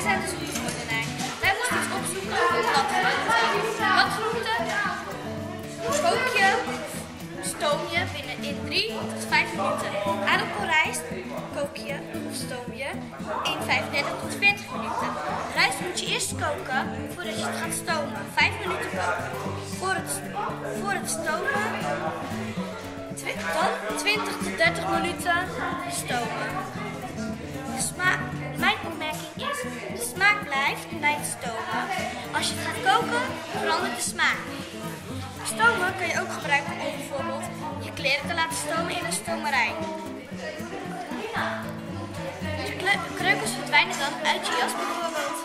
Wij zijn dus groentemoordenaar. Wij moeten iets dus opzoeken over dus bladgroenten. Bladgroenten kook je, stoom je binnen in 3 tot 5 minuten. Aardappelrijst kook je of stoom je in 35 tot 40 minuten. Rijst moet je eerst koken voordat je het gaat stomen. 5 minuten koken. Voor het, voor het stomen dan 20 tot 30 minuten stomen. Blijft bij het stomen. Als je het gaat koken, verandert de smaak. Stomen kun je ook gebruiken om bijvoorbeeld je kleren te laten stomen in een stomerij. Kle- kreukels verdwijnen dan uit je jas bijvoorbeeld.